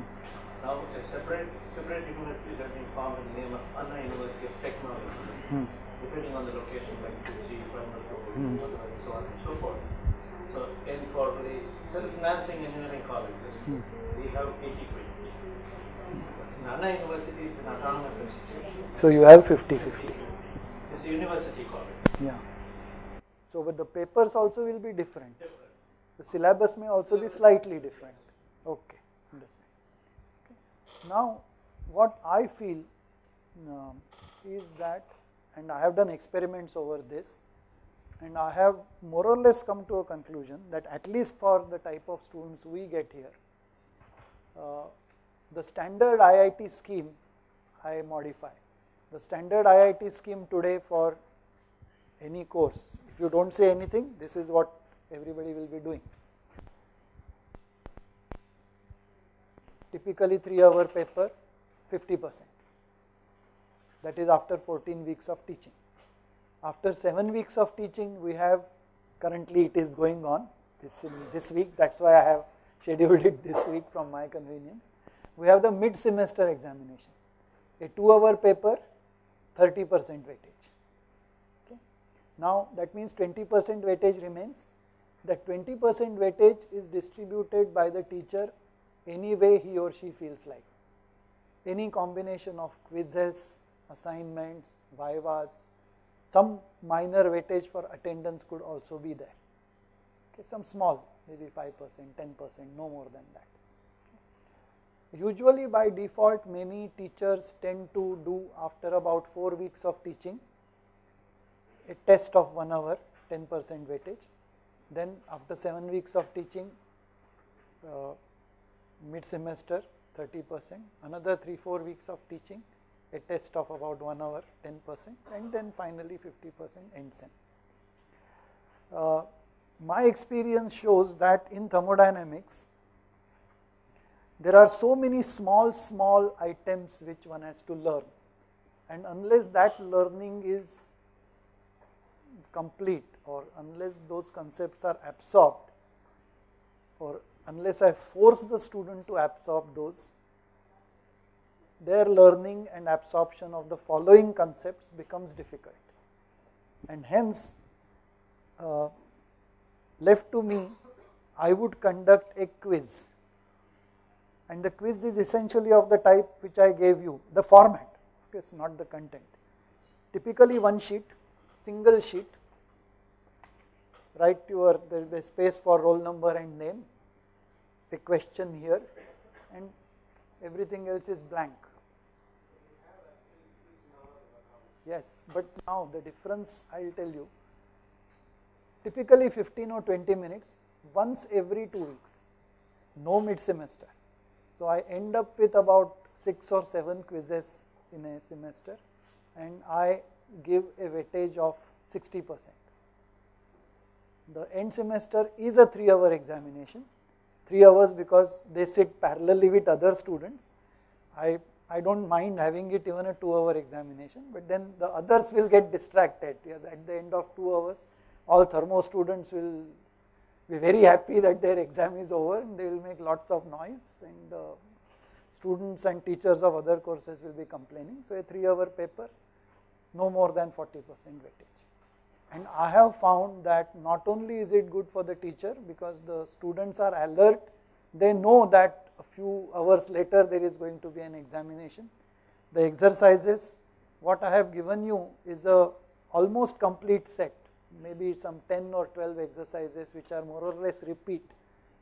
Now, a separate, separate university has been formed in the name of Anna University of Technology, Hmm. depending on the location, like Kochi, Coimbatore, Hmm. And so on and so forth. So, in for the self-financing engineering colleges, Hmm. we have 80 20. Anna University, it's an autonomous institution. So you have 50 50. It's a university college. Yeah. So, but the papers also will be different. The syllabus may also be slightly different. Okay, understand. Okay. Now, what I feel um, is that, and I have done experiments over this, and I have more or less come to a conclusion that at least for the type of students we get here, uh, the standard IIT scheme I modify. The standard IIT scheme today for any course, you don't say anything, this is what everybody will be doing. Typically 3 hour paper, 50 percent. That is after 14 weeks of teaching. After 7 weeks of teaching, we have, currently it is going on this, this week, that's why I have scheduled it this week from my convenience. We have the mid semester examination. A 2 hour paper, 30 percent weightage. Now that means 20 percent weightage remains. That 20 percent weightage is distributed by the teacher any way he or she feels like. Any combination of quizzes, assignments, vivas, some minor weightage for attendance could also be there. Okay, some small, maybe 5%, 10%, no more than that. Usually by default, many teachers tend to do after about 4 weeks of teaching, a test of 1 hour, 10% weightage. Then after 7 weeks of teaching, uh, mid semester 30 percent, another 3 4 weeks of teaching, a test of about 1 hour 10 percent and then finally 50 percent end sem. Uh, my experience shows that in thermodynamics, there are so many small, small items which one has to learn. And unless that learning is complete or unless those concepts are absorbed or unless I force the student to absorb those, their learning and absorption of the following concepts becomes difficult. And hence, uh, left to me, I would conduct a quiz. And the quiz is essentially of the type which I gave you, the format, it's not the content. Typically one sheet, single sheet, write your, there will be a space for roll number and name, the question here and everything else is blank. Yes, but now the difference I will tell you. Typically 15 or 20 minutes, once every two weeks, no mid semester. So I end up with about 6 or 7 quizzes in a semester and I give a weightage of 60 percent. The end semester is a 3 hour examination 3 hours because they sit parallelly with other students. I, I don't mind having it even a 2 hour examination, but then the others will get distracted. At the end of 2 hours, all thermo students will be very happy that their exam is over and they will make lots of noise and uh, students and teachers of other courses will be complaining. So a 3 hour paper, no more than 40 percent weightage. And I have found that not only is it good for the teacher because the students are alert, they know that a few hours later there is going to be an examination. The exercises, what I have given you is a almost complete set, maybe some 10 or 12 exercises which are more or less repeat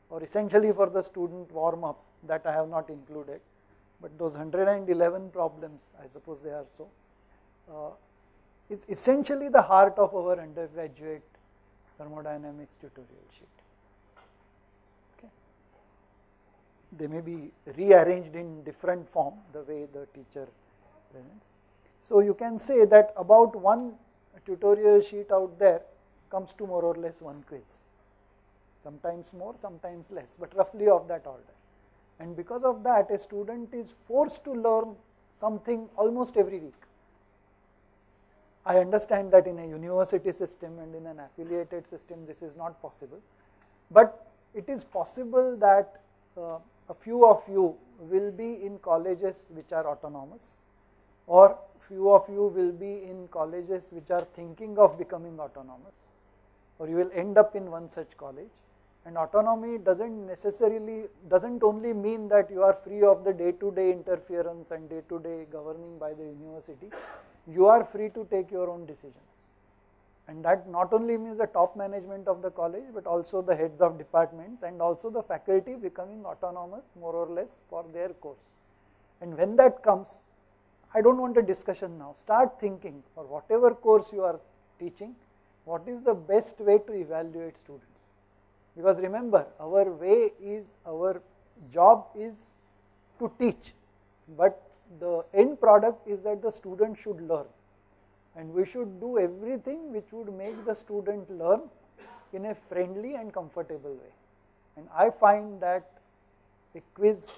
or essentially for the student warm up that I have not included. But those 111 problems, I suppose they are so, uh, is essentially the heart of our undergraduate thermodynamics tutorial sheet. They may be rearranged in different form the way the teacher presents. So you can say that about one tutorial sheet out there comes to more or less one quiz. Sometimes more, sometimes less, but roughly of that order. And because of that, a student is forced to learn something almost every week. I understand that in a university system and in an affiliated system this is not possible, but it is possible that uh, a few of you will be in colleges which are autonomous or few of you will be in colleges which are thinking of becoming autonomous or you will end up in one such college and autonomy doesn't necessarily doesn't only mean that you are free of the day to day interference and day to day governing by the university. You are free to take your own decisions. And that not only means the top management of the college but also the heads of departments and also the faculty becoming autonomous more or less for their course. And when that comes I don't want a discussion now. Start thinking for whatever course you are teaching what is the best way to evaluate students because remember our way is our job is to teach. But the end product is that the student should learn. And we should do everything which would make the student learn in a friendly and comfortable way. And I find that a quiz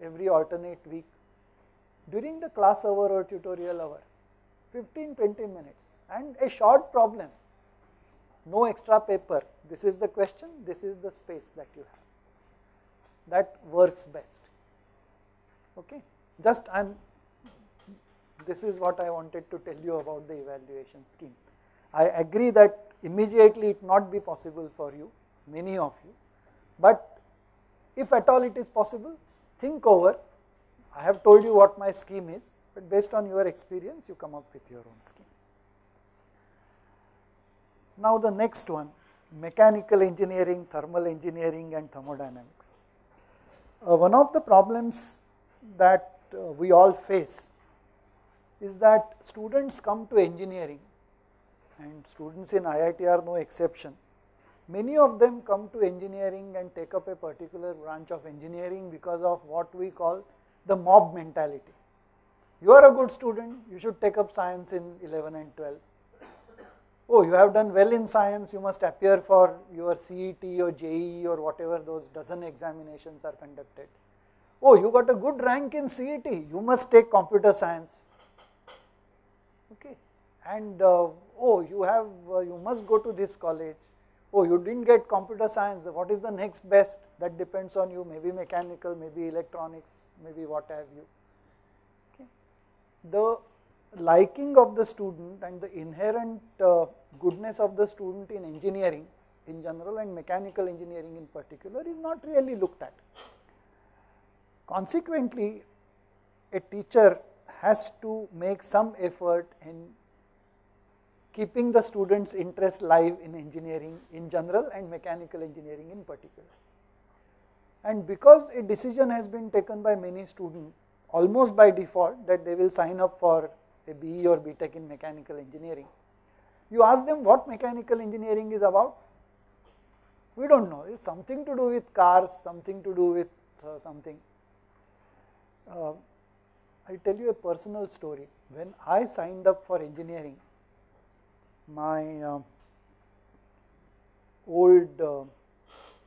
every alternate week during the class hour or tutorial hour 15 20 minutes and a short problem no extra paper. This is the question. This is the space that you have. That works best. Okay? Just i'm this is what i wanted to tell you about the evaluation scheme. I agree that immediately it not be possible for you many of you. But if at all it is possible think over. I have told you what my scheme is but based on your experience you come up with your own scheme now the next one mechanical engineering thermal engineering and thermodynamics uh, one of the problems that uh, we all face is that students come to engineering and students in IIT are no exception. Many of them come to engineering and take up a particular branch of engineering because of what we call the mob mentality. You are a good student, you should take up science in 11 and 12. Oh, you have done well in science, you must appear for your CET or JEE or whatever those dozen examinations are conducted. Oh, you got a good rank in CET, you must take computer science. Okay, and uh, oh, you have, uh, you must go to this college. Oh, you didn't get computer science, what is the next best? That depends on you, maybe mechanical, maybe electronics, maybe what have you. Okay. The liking of the student and the inherent uh, goodness of the student in engineering in general and mechanical engineering in particular is not really looked at. Consequently, a teacher has to make some effort in keeping the students' interest live in engineering in general and mechanical engineering in particular. And because a decision has been taken by many students almost by default that they will sign up for a BE or BTech in mechanical engineering, you ask them what mechanical engineering is about, we don't know. It's something to do with cars, something to do with uh, something. Uh, I tell you a personal story. When I signed up for engineering, my uh, old uh,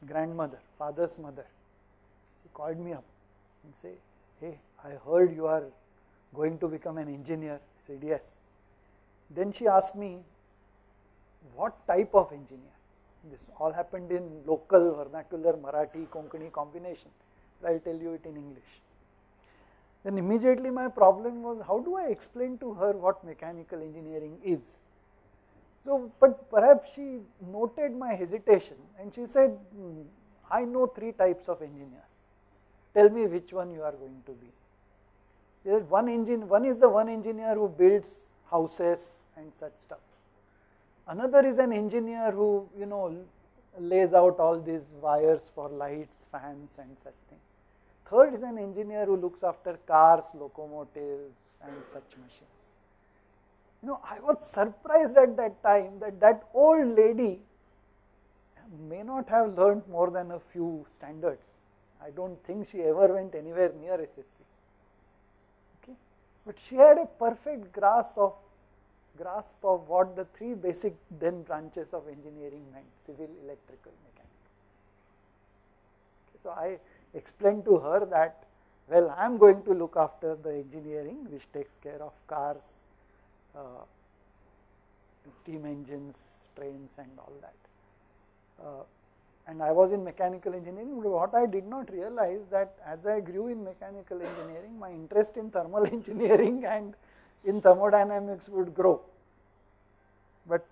grandmother, father's mother, she called me up and say, "Hey, I heard you are going to become an engineer." I said, "Yes." Then she asked me, "What type of engineer?" This all happened in local vernacular Marathi Konkani combination. I'll tell you it in English. Then immediately my problem was how do I explain to her what mechanical engineering is? So, but perhaps she noted my hesitation and she said, "Hmm, I know three types of engineers. Tell me which one you are going to be. One engine, one is the one engineer who builds houses and such stuff. Another is an engineer who, you know, lays out all these wires for lights, fans and such things. Third is an engineer who looks after cars, locomotives and such machines. You know, I was surprised at that time that that old lady may not have learned more than a few standards. I don't think she ever went anywhere near SSC. But she had a perfect grasp of grasp of what the three basic then branches of engineering meant: civil, electrical, mechanical. Okay, so I explained to her that well, I am going to look after the engineering which takes care of cars, uh, steam engines, trains and all that. Uh, and I was in mechanical engineering, but what I did not realize that as I grew in mechanical engineering, my interest in thermal engineering and in thermodynamics would grow. But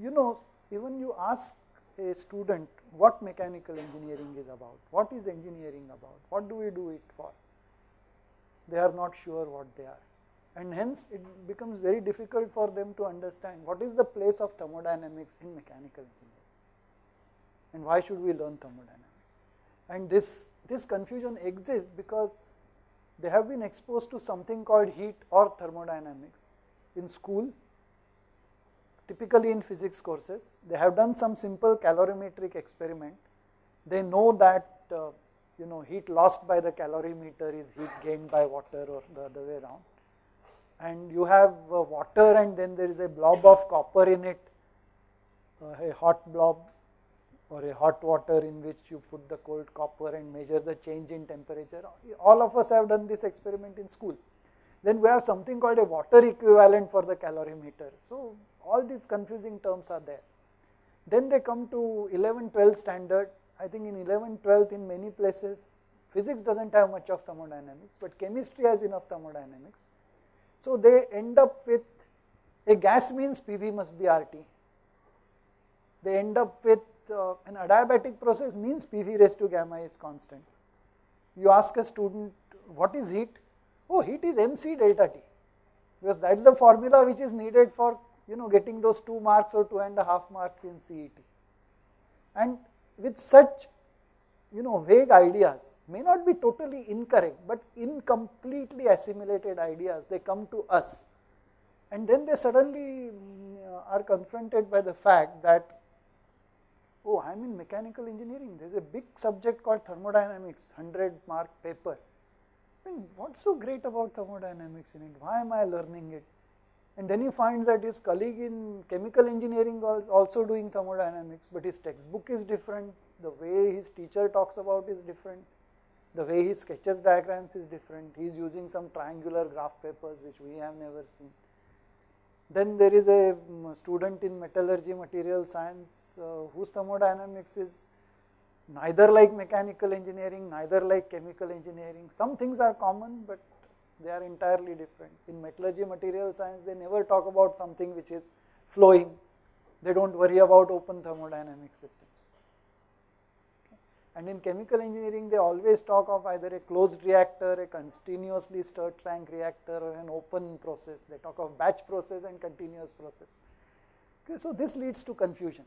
you know, even you ask a student what mechanical engineering is about, what is engineering about, what do we do it for, they are not sure what they are. And hence, it becomes very difficult for them to understand what is the place of thermodynamics in mechanical engineering and why should we learn thermodynamics. And this, this confusion exists because they have been exposed to something called heat or thermodynamics in school, typically in physics courses. They have done some simple calorimetric experiment. They know that uh, you know heat lost by the calorimeter is heat gained by water or the other way around. And you have uh, water and then there is a blob of copper in it, uh, a hot blob or a hot water in which you put the cold copper and measure the change in temperature. All of us have done this experiment in school. Then we have something called a water equivalent for the calorimeter. So, all these confusing terms are there. Then they come to 11, 12 standard. I think in 11, 12 in many places physics does not have much of thermodynamics, but chemistry has enough thermodynamics. So, they end up with a gas means PV must be RT. They end up with uh, an adiabatic process means PV raised to gamma is constant. You ask a student what is heat? Oh, heat is mc delta T because that is the formula which is needed for you know getting those 2 marks or two and a half marks in CET. And with such you know vague ideas may not be totally incorrect but incompletely assimilated ideas they come to us and then they suddenly mm, are confronted by the fact that oh, I am in mechanical engineering, there is a big subject called thermodynamics, 100 mark paper. I mean, what's so great about thermodynamics in it? Why am I learning it? And then he finds that his colleague in chemical engineering is also doing thermodynamics, but his textbook is different, the way his teacher talks about is different, the way he sketches diagrams is different, he is using some triangular graph papers which we have never seen. Then there is a um, student in metallurgy material science uh, whose thermodynamics is neither like mechanical engineering, neither like chemical engineering. Some things are common, but they are entirely different. In metallurgy material science, they never talk about something which is flowing. They don't worry about open thermodynamic systems. And in chemical engineering, they always talk of either a closed reactor, a continuously stirred tank reactor, or an open process. They talk of batch process and continuous process. Okay, so this leads to confusion.